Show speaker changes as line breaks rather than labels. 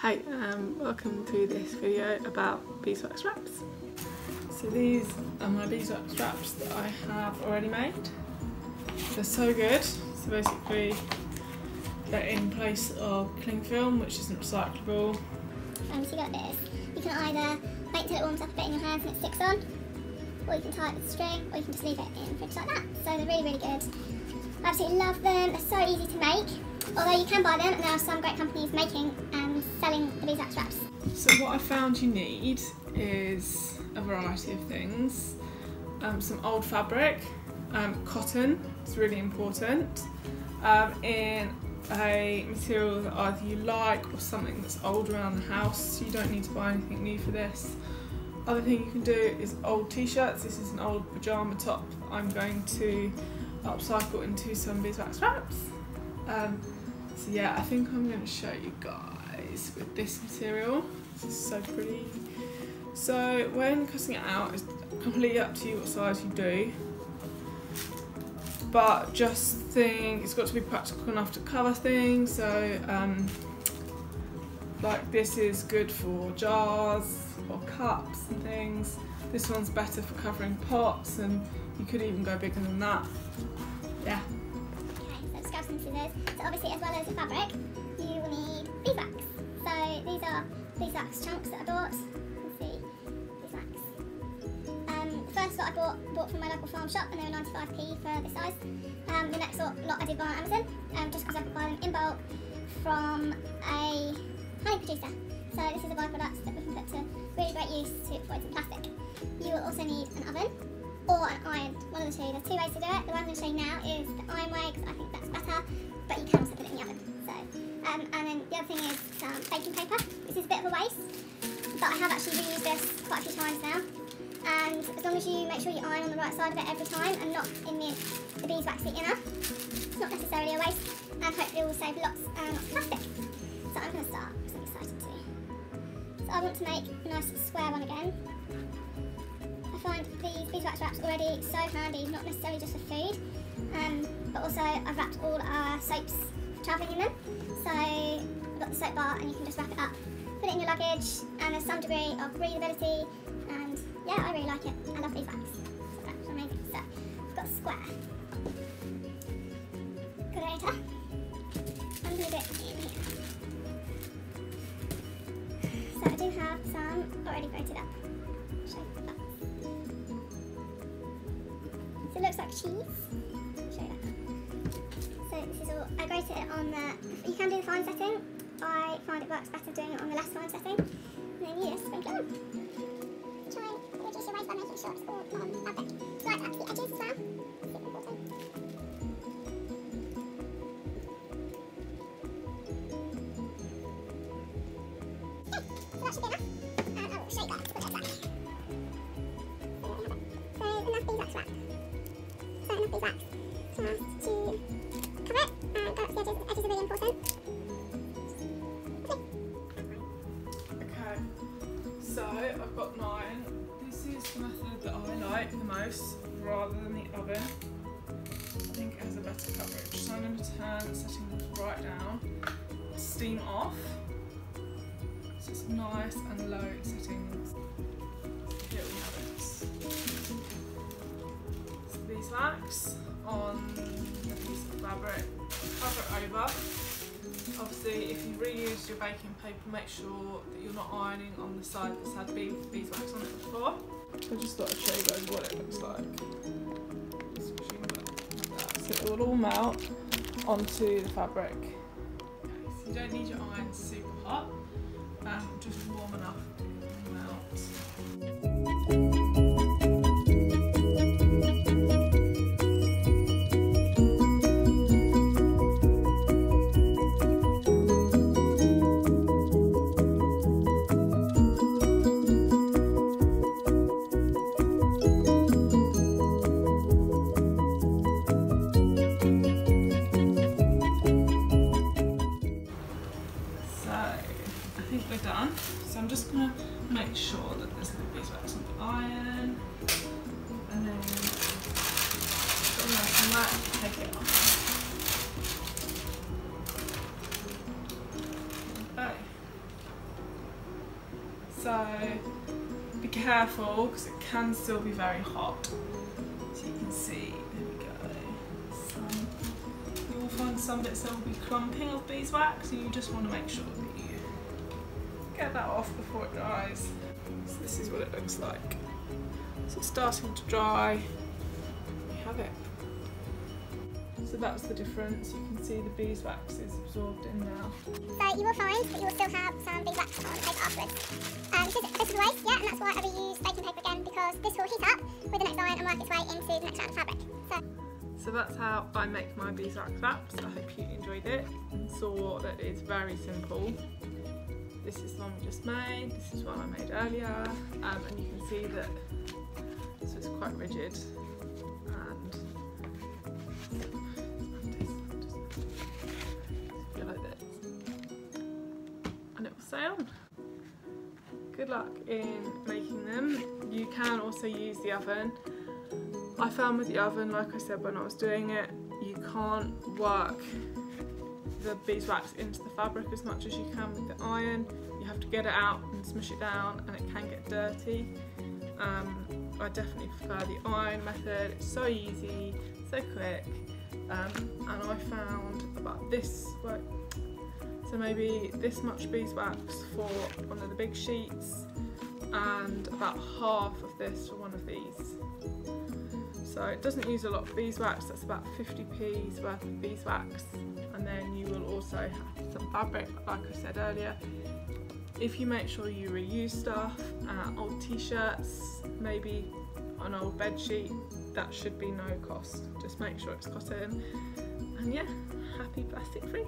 Hi, um, welcome to this video about beeswax wraps. So these are my beeswax wraps that I have already made. They're so good. So basically they're in place of cling film which isn't recyclable.
Um, so you got this. You can either wait till it warms up a bit in your hands and it sticks on, or you can tie it with string, or you can just leave it in the fridge like that. So they're really, really good. I absolutely love them. They're so easy to make. Although you can buy them, and there are some great companies making and selling the beeswax wraps.
So what I found you need is a variety of things. Um, some old fabric, um, cotton, it's really important, um, in a material that either you like or something that's old around the house. so You don't need to buy anything new for this. Other thing you can do is old t-shirts. This is an old pyjama top I'm going to upcycle into some beeswax wraps. Um, so yeah, I think I'm going to show you guys with this material. This is so pretty. So when cutting it out, it's completely up to you what size you do. But just think it's got to be practical enough to cover things. So um, like this is good for jars or cups and things. This one's better for covering pots and you could even go bigger than that. Yeah.
Scissors. So obviously as well as the fabric, you will need beeswax. So these are beeswax chunks that I bought. See. Um, the first lot I bought, bought from my local farm shop and they were 95p for this size. Um, the next lot, lot I did buy on Amazon, um, just because I could buy them in bulk from a honey producer. So this is a byproduct that we can put to really great use to avoid some plastic. You will also need an oven or an iron, one of the two. There's two ways to do it. The one I'm going to show you now is the iron way because I think that's better, but you can also put it in the oven. So, um, and then the other thing is some baking paper. This is a bit of a waste, but I have actually reused this quite a few times now. And as long as you make sure you iron on the right side of it every time and not in the, the beeswaxy inner, it's not necessarily a waste, and hopefully it will save lots and lots of plastic. So I'm going to start because I'm excited to. So I want to make a nice square one again. Find these beeswax wraps already so handy, not necessarily just for food, um, but also I've wrapped all our soaps travelling in them. So I've got the soap bar and you can just wrap it up, put it in your luggage, and there's some degree of breathability, and yeah, I really like it. I love beeswax. So that's amazing. So I've got square. Grater. I'm going to it in here. So I do have some already grated up. It looks like cheese. Show you that. So this is all, I grated it on the, you can do the fine setting. I find it works better doing it on the less fine setting. And then you just sprinkle on. Try and reduce your waste by making sure it's all um, on fabric. Right up to the edges as well.
I've got nine. This is the method that I like the most rather than the oven. I think it has a better coverage. So I'm going to turn the settings right down, steam off. So it's nice and low settings. Here we have it. So beeswax on a piece of fabric, cover it over. Obviously, if you reuse your baking paper, make sure that you're not ironing on the side that's had bee- beeswax on it before. I just thought I'd show you guys what it looks like. Swishing it like. So it will all melt onto the fabric. Okay, so you don't need your iron super hot, um, just warm enough Just gonna make sure that there's no beeswax on the iron, and then on take it off. Okay. So be careful because it can still be very hot. So you can see, there we go. Some, you will find some bits that will be clumping of beeswax, so you just want to make sure that you get that off before it dries. So this is what it looks like. So it's starting to dry. We have it. So that's the difference. You can see the beeswax is absorbed in now.
So you will find that you will still have some beeswax on the paper afterwards. Um, this, is, this is waste, yeah, and that's why I reuse baking paper again because this will heat up with the next iron and work its way into the next round of fabric. So,
so that's how I make my beeswax wraps. I hope you enjoyed it and saw that it's very simple. This is the one we just made, this is one I made earlier, um, and you can see that so it's quite rigid and like this. And it will stay on. Good luck in making them. You can also use the oven. I found with the oven, like I said when I was doing it, you can't work the beeswax into the fabric as much as you can with the iron. You have to get it out and smush it down and it can get dirty. Um, I definitely prefer the iron method, it's so easy, so quick um, and I found about this, so maybe this much beeswax for one of the big sheets and about half of this for one of these. So it doesn't use a lot of beeswax, that's about 50p's worth of beeswax and then you will also have some fabric like I said earlier. If you make sure you reuse stuff, uh, old t-shirts, maybe an old bed sheet, that should be no cost. Just make sure it's cotton and yeah, happy plastic free.